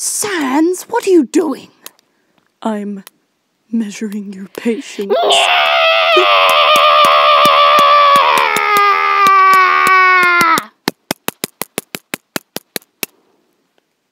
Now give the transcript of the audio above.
Sans, what are you doing? I'm measuring your patience.